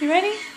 You ready?